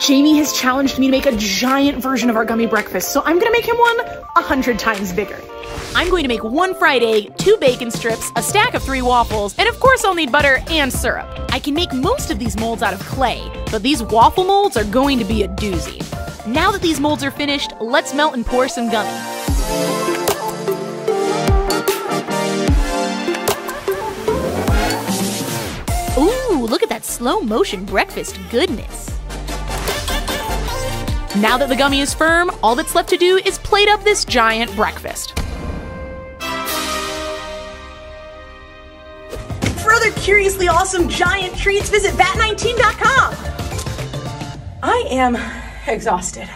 Jamie has challenged me to make a giant version of our gummy breakfast, so I'm gonna make him one a hundred times bigger. I'm going to make one fried egg, two bacon strips, a stack of three waffles, and of course I'll need butter and syrup. I can make most of these molds out of clay, but these waffle molds are going to be a doozy. Now that these molds are finished, let's melt and pour some gummy. Ooh, look at that slow motion breakfast goodness. Now that the gummy is firm, all that's left to do is plate up this giant breakfast. For other curiously awesome giant treats, visit vat19.com. I am exhausted.